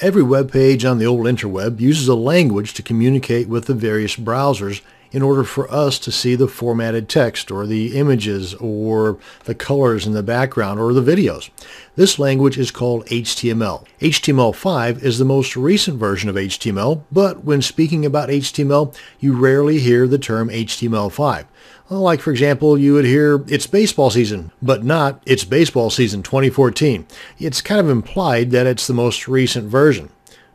Every web page on the old interweb uses a language to communicate with the various browsers in order for us to see the formatted text or the images or the colors in the background or the videos. This language is called HTML. HTML5 is the most recent version of HTML, but when speaking about HTML, you rarely hear the term HTML5. Uh, like, for example, you would hear, it's baseball season, but not, it's baseball season 2014. It's kind of implied that it's the most recent version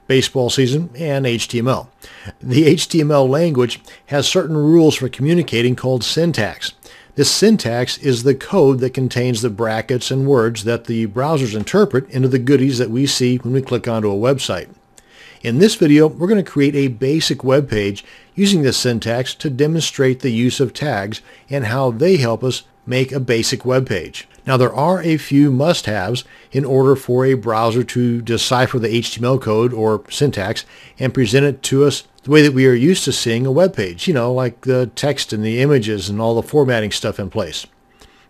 baseball season, and HTML. The HTML language has certain rules for communicating called syntax. This syntax is the code that contains the brackets and words that the browsers interpret into the goodies that we see when we click onto a website. In this video, we're going to create a basic web page using this syntax to demonstrate the use of tags and how they help us make a basic web page. Now there are a few must-haves in order for a browser to decipher the HTML code or syntax and present it to us the way that we are used to seeing a web page, you know, like the text and the images and all the formatting stuff in place.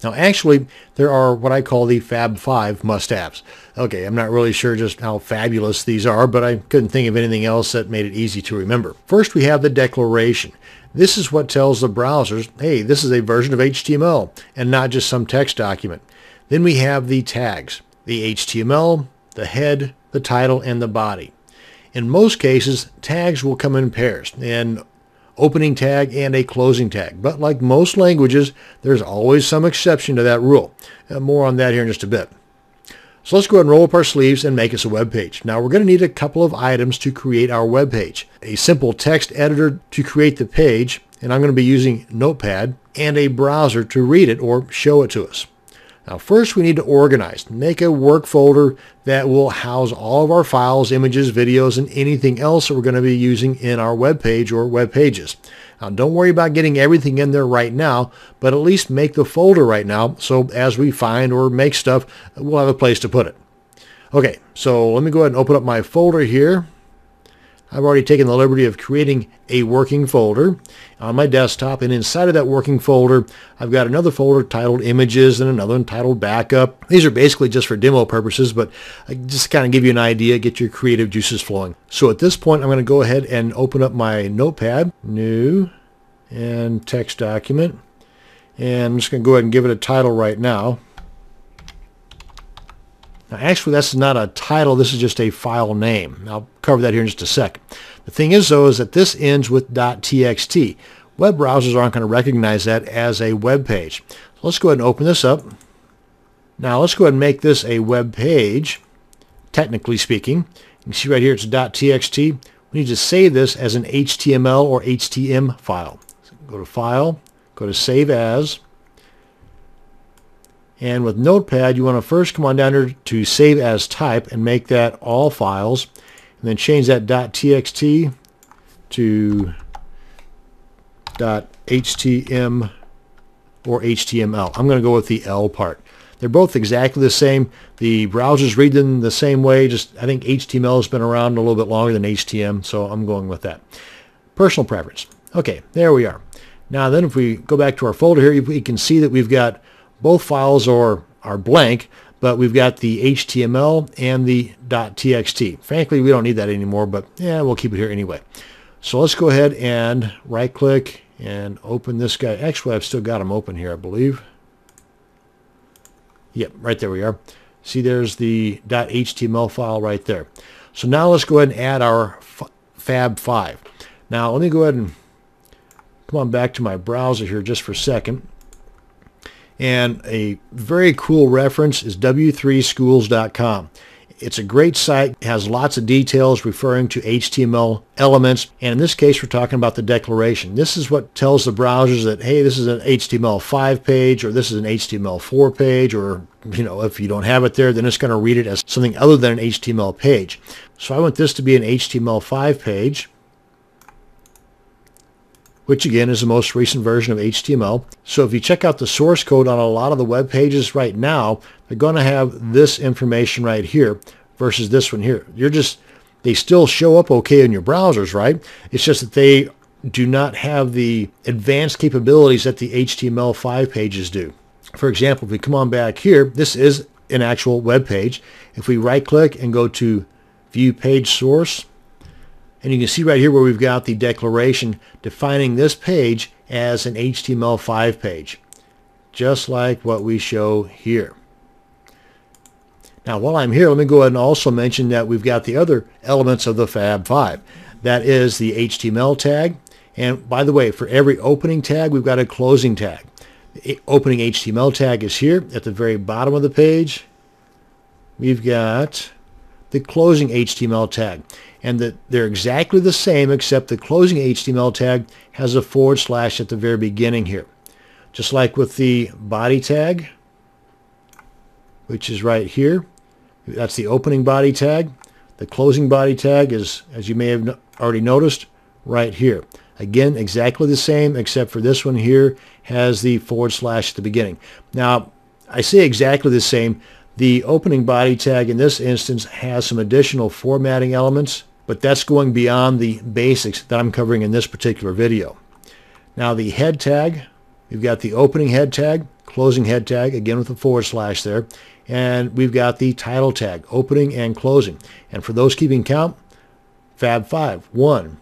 Now actually, there are what I call the Fab 5 must-haves. Okay, I'm not really sure just how fabulous these are, but I couldn't think of anything else that made it easy to remember. First, we have the declaration. This is what tells the browsers, hey, this is a version of HTML and not just some text document. Then we have the tags, the HTML, the head, the title, and the body. In most cases, tags will come in pairs, an opening tag and a closing tag. But like most languages, there's always some exception to that rule. Uh, more on that here in just a bit. So let's go ahead and roll up our sleeves and make us a web page. Now we're going to need a couple of items to create our web page. A simple text editor to create the page, and I'm going to be using Notepad, and a browser to read it or show it to us. Now first we need to organize, make a work folder that will house all of our files, images, videos, and anything else that we're going to be using in our web page or web pages. Now don't worry about getting everything in there right now, but at least make the folder right now so as we find or make stuff, we'll have a place to put it. Okay, so let me go ahead and open up my folder here. I've already taken the liberty of creating a working folder on my desktop and inside of that working folder I've got another folder titled images and another one titled backup. These are basically just for demo purposes but I just kind of give you an idea, get your creative juices flowing. So at this point I'm going to go ahead and open up my notepad, new and text document and I'm just going to go ahead and give it a title right now. Now actually that's not a title, this is just a file name. I'll cover that here in just a sec. The thing is though is that this ends with .txt. Web browsers aren't going to recognize that as a web page. So let's go ahead and open this up. Now let's go ahead and make this a web page, technically speaking. You can see right here it's .txt. We need to save this as an HTML or HTM file. So go to File, go to Save As, and with Notepad, you want to first come on down here to Save As Type and make that all files. And then change that .txt to .htm or HTML. I'm going to go with the L part. They're both exactly the same. The browsers read them the same way. Just I think HTML has been around a little bit longer than HTM, so I'm going with that. Personal preference. Okay, there we are. Now then if we go back to our folder here, we can see that we've got both files are, are blank, but we've got the HTML and the .txt. Frankly, we don't need that anymore, but yeah, we'll keep it here anyway. So let's go ahead and right click and open this guy. Actually, I've still got them open here, I believe. Yep, right there we are. See, there's the .html file right there. So now let's go ahead and add our Fab 5. Now let me go ahead and come on back to my browser here just for a second. And a very cool reference is w3schools.com. It's a great site, it has lots of details referring to HTML elements, and in this case we're talking about the declaration. This is what tells the browsers that, hey, this is an HTML5 page, or this is an HTML4 page, or you know, if you don't have it there, then it's going to read it as something other than an HTML page. So I want this to be an HTML5 page which again is the most recent version of HTML. So if you check out the source code on a lot of the web pages right now, they're going to have this information right here versus this one here. You're just, they still show up okay in your browsers, right? It's just that they do not have the advanced capabilities that the HTML5 pages do. For example, if we come on back here, this is an actual web page. If we right click and go to view page source. And you can see right here where we've got the declaration defining this page as an HTML5 page, just like what we show here. Now while I'm here, let me go ahead and also mention that we've got the other elements of the Fab 5. That is the HTML tag. And by the way, for every opening tag, we've got a closing tag. The opening HTML tag is here at the very bottom of the page. We've got the closing HTML tag. And that they're exactly the same except the closing HTML tag has a forward slash at the very beginning here. Just like with the body tag, which is right here. That's the opening body tag. The closing body tag is, as you may have already noticed, right here. Again, exactly the same, except for this one here has the forward slash at the beginning. Now, I say exactly the same. The opening body tag in this instance has some additional formatting elements, but that's going beyond the basics that I'm covering in this particular video. Now the head tag, we've got the opening head tag, closing head tag, again with a forward slash there, and we've got the title tag, opening and closing. And for those keeping count, Fab 5, 1,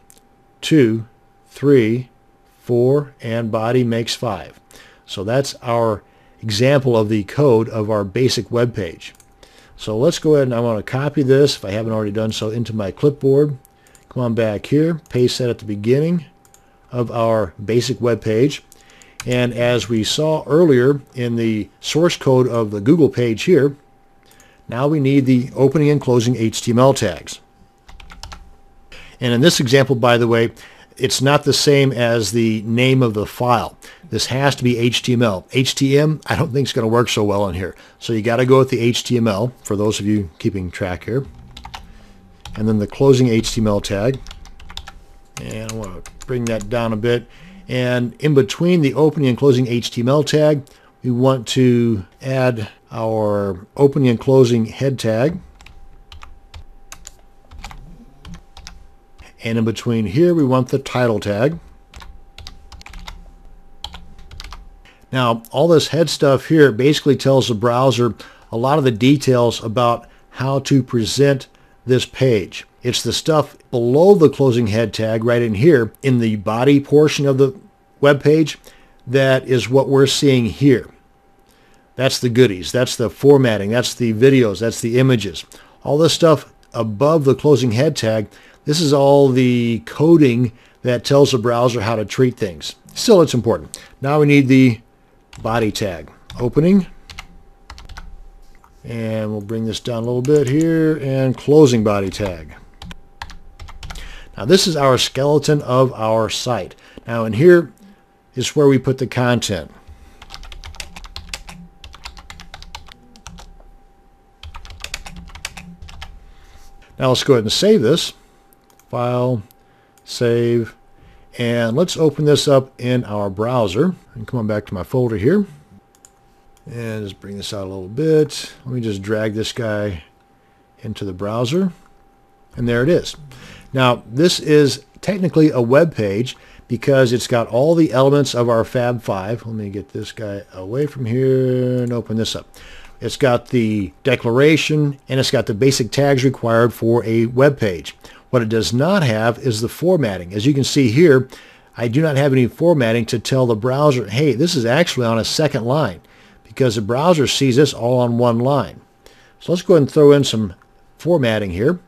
2, 3, 4, and body makes 5. So that's our example of the code of our basic web page. So let's go ahead and I want to copy this, if I haven't already done so, into my clipboard. Come on back here, paste that at the beginning of our basic web page. And as we saw earlier in the source code of the Google page here, now we need the opening and closing HTML tags. And in this example, by the way, it's not the same as the name of the file. This has to be HTML. HTM, I don't think it's going to work so well in here. So you got to go with the HTML for those of you keeping track here. And then the closing HTML tag. And I want to bring that down a bit. And in between the opening and closing HTML tag, we want to add our opening and closing head tag. And in between here, we want the title tag. Now, all this head stuff here basically tells the browser a lot of the details about how to present this page. It's the stuff below the closing head tag right in here in the body portion of the web page that is what we're seeing here. That's the goodies. That's the formatting. That's the videos. That's the images. All this stuff above the closing head tag, this is all the coding that tells the browser how to treat things. Still, it's important. Now we need the body tag. Opening. And we'll bring this down a little bit here and closing body tag. Now this is our skeleton of our site. Now in here is where we put the content. Now let's go ahead and save this. File, save, and let's open this up in our browser. And come on back to my folder here. And just bring this out a little bit. Let me just drag this guy into the browser. And there it is. Now, this is technically a web page because it's got all the elements of our Fab 5. Let me get this guy away from here and open this up. It's got the declaration and it's got the basic tags required for a web page. What it does not have is the formatting. As you can see here, I do not have any formatting to tell the browser, hey, this is actually on a second line because the browser sees this all on one line. So let's go ahead and throw in some formatting here.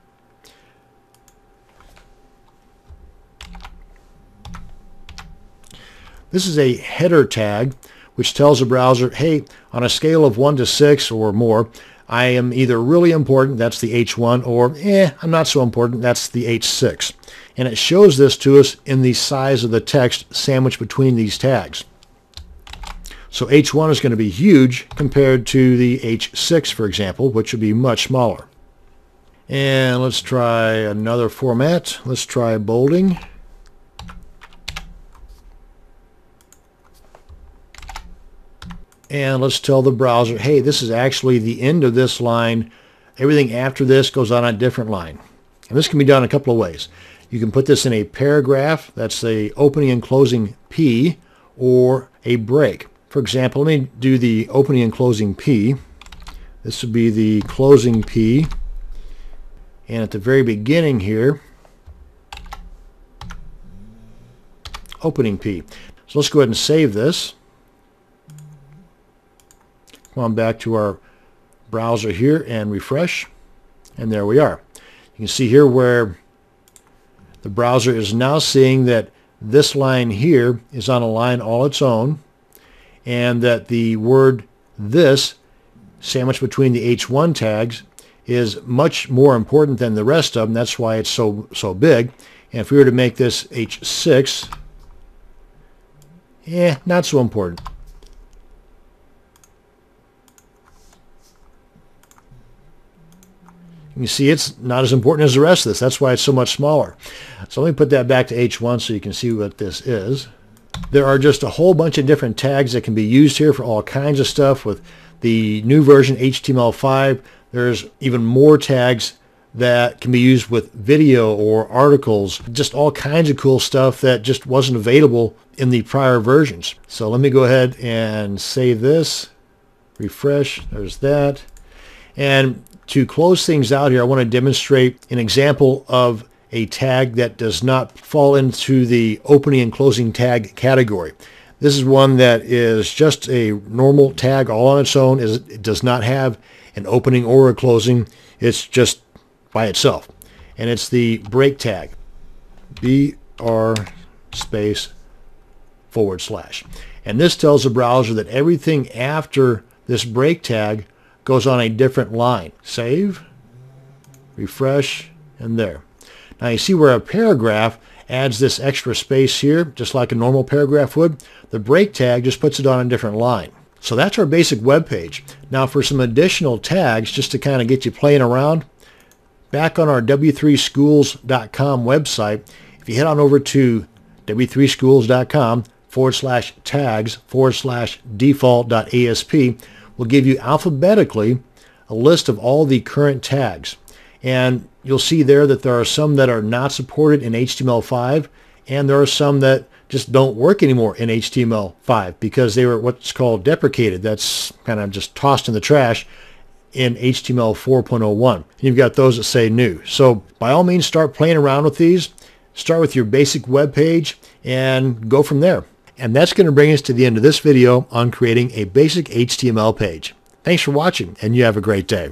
This is a header tag which tells the browser, hey, on a scale of 1 to 6 or more, I am either really important, that's the H1, or eh, I'm not so important, that's the H6. And it shows this to us in the size of the text sandwiched between these tags. So H1 is going to be huge compared to the H6, for example, which would be much smaller. And let's try another format. Let's try bolding. And let's tell the browser, hey, this is actually the end of this line. Everything after this goes on a different line. And this can be done a couple of ways. You can put this in a paragraph, that's the opening and closing P, or a break. For example, let me do the opening and closing P. This would be the closing P. And at the very beginning here, opening P. So let's go ahead and save this. Come on back to our browser here and refresh. And there we are. You can see here where the browser is now seeing that this line here is on a line all its own and that the word this sandwiched between the H1 tags is much more important than the rest of them. That's why it's so so big. And if we were to make this H6, eh, not so important. You see it's not as important as the rest of this. That's why it's so much smaller. So let me put that back to H1 so you can see what this is. There are just a whole bunch of different tags that can be used here for all kinds of stuff. With the new version HTML5, there's even more tags that can be used with video or articles, just all kinds of cool stuff that just wasn't available in the prior versions. So let me go ahead and save this, refresh, there's that. And to close things out here, I want to demonstrate an example of a tag that does not fall into the opening and closing tag category. This is one that is just a normal tag all on its own. It does not have an opening or a closing. It's just by itself. And it's the break tag. BR space forward slash. And this tells the browser that everything after this break tag goes on a different line. Save, refresh, and there. Now you see where a paragraph adds this extra space here, just like a normal paragraph would. The break tag just puts it on a different line. So that's our basic web page. Now for some additional tags, just to kind of get you playing around, back on our w3schools.com website, if you head on over to w3schools.com forward slash tags forward slash default.asp, will give you alphabetically a list of all the current tags. And you'll see there that there are some that are not supported in HTML5 and there are some that just don't work anymore in HTML5 because they were what's called deprecated. That's kind of just tossed in the trash in HTML 4.01. You've got those that say new. So by all means, start playing around with these. Start with your basic web page and go from there. And that's going to bring us to the end of this video on creating a basic HTML page. Thanks for watching and you have a great day.